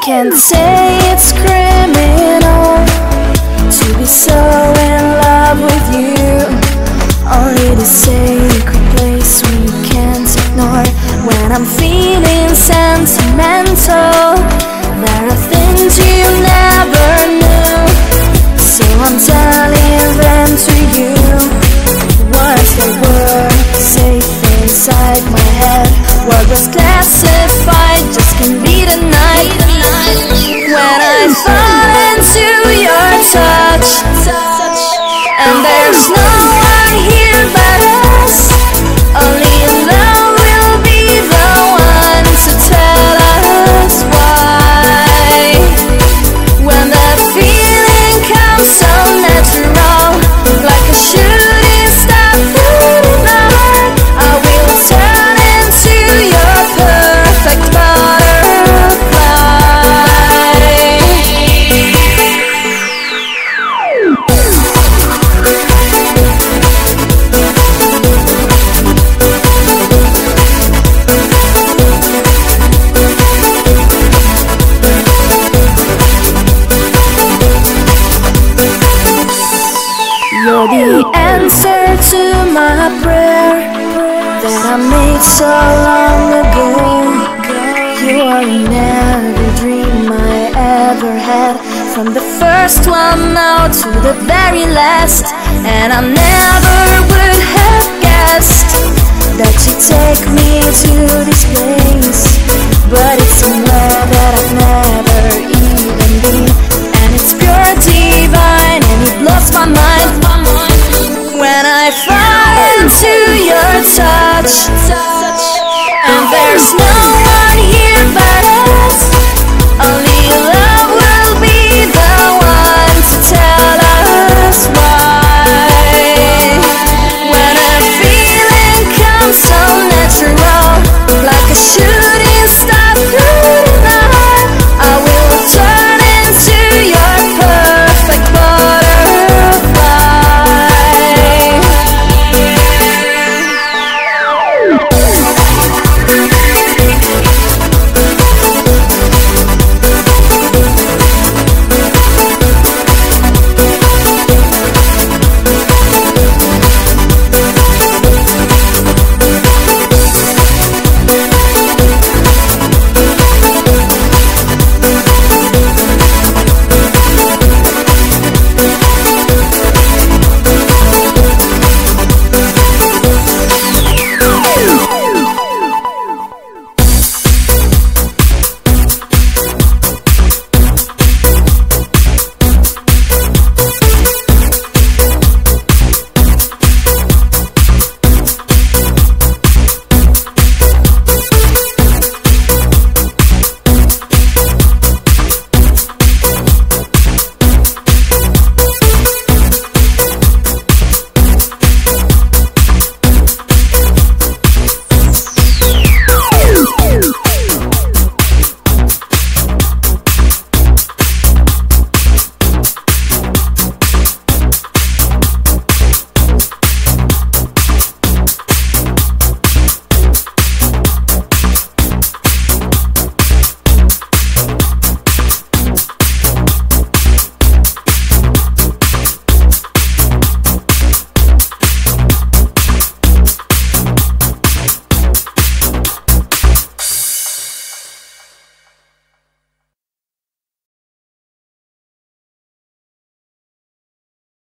can't say it's criminal to be so in love with you. Only the sacred place we can't ignore when I'm feeling sentimental. There are things you never knew, so I'm telling them to you. Words that were safe inside my head, what was classified touch, and there's no answer to my prayer that I made so long ago. You are in every dream I ever had, from the first one now to the very last. And I never would have guessed that you take me to this place, your touch, and there's no